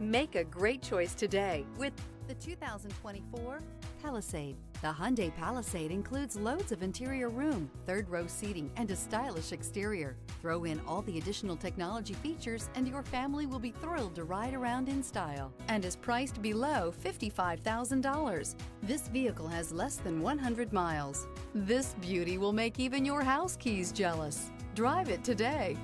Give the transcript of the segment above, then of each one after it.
Make a great choice today with the 2024 Palisade. The Hyundai Palisade includes loads of interior room, third row seating, and a stylish exterior. Throw in all the additional technology features, and your family will be thrilled to ride around in style and is priced below $55,000. This vehicle has less than 100 miles. This beauty will make even your house keys jealous. Drive it today.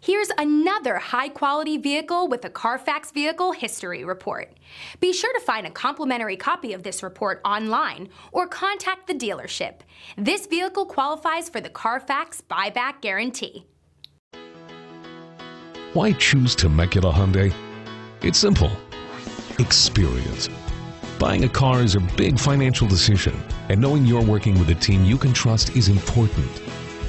Here's another high quality vehicle with a Carfax Vehicle History Report. Be sure to find a complimentary copy of this report online or contact the dealership. This vehicle qualifies for the Carfax Buyback Guarantee. Why choose Temecula Hyundai? It's simple experience. Buying a car is a big financial decision, and knowing you're working with a team you can trust is important.